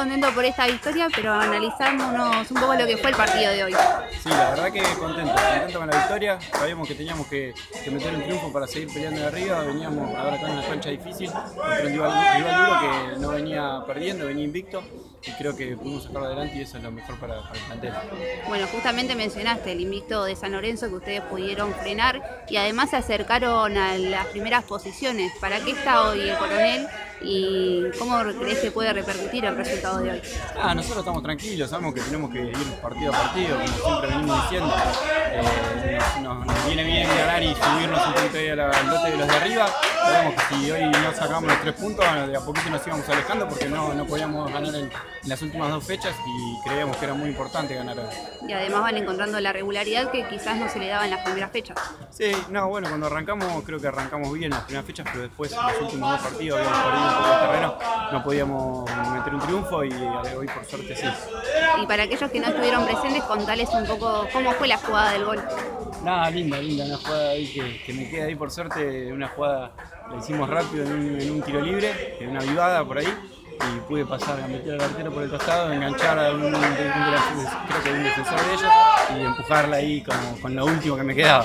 Contento por esta victoria, pero analizándonos un poco lo que fue el partido de hoy. Sí, la verdad que contento, contento con la victoria. Sabíamos que teníamos que, meter un triunfo para seguir peleando de arriba. Veníamos ahora acá en una cancha difícil, contra un rival, venía perdiendo, venía invicto. Y creo que pudimos sacarlo adelante y eso es lo mejor para, para el plantel. Bueno, justamente mencionaste el invicto de San Lorenzo que ustedes pudieron frenar y además se acercaron a las primeras posiciones. ¿Para qué está hoy el coronel? y cómo crees que puede repercutir el resultado de hoy? Ah, nosotros estamos tranquilos, sabemos que tenemos que ir partido a partido, como siempre venimos diciendo. Eh, nos, viene bien ganar y subirnos un poquito ahí al lote de los de arriba. Sabemos que si hoy no sacamos los tres puntos, de a poquito nos íbamos alejando porque no, no podíamos ganar en, las últimas dos fechas y creíamos que era muy importante ganar hoy. Y además van encontrando la regularidad que quizás no se le daba en las primeras fechas. Sí, no, bueno, cuando arrancamos creo que arrancamos bien en las primeras fechas, pero después en los últimos dos partidos habíamos perdido un poco de terreno, no podíamos meter un triunfo y hoy por suerte sí. Y para aquellos que no estuvieron presentes, contales un poco cómo fue la jugada del gol. Nada, linda, linda, una jugada ahí que, me queda ahí por suerte, una jugada la hicimos rápido en un, tiro libre, en una vivada por ahí, y pude pasar a meter al arquero por el costado, enganchar a un, un, creo que un defensor de ellos y empujarla ahí como, con lo último que me quedaba.